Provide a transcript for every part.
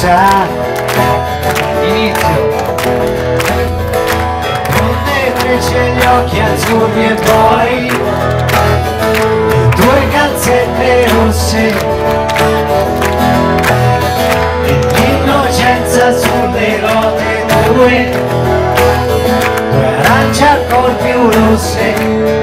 sa inizio. Ponte fece gli occhi azzurri e poi due calzette rosse. E l'innocenza sulle rote due due arance ancora più rosse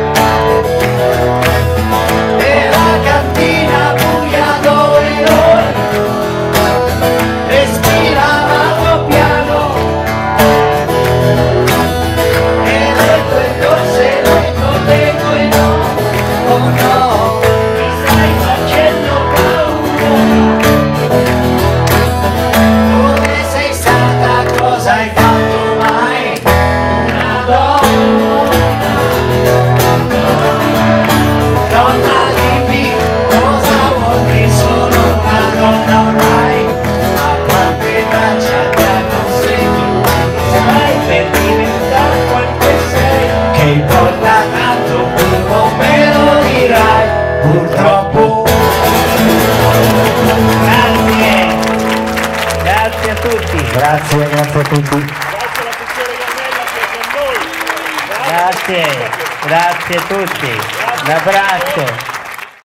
purtroppo grazie Grazie a tutti. grazie grazie a tutti Grazie grazie a tutti. Un abbraccio.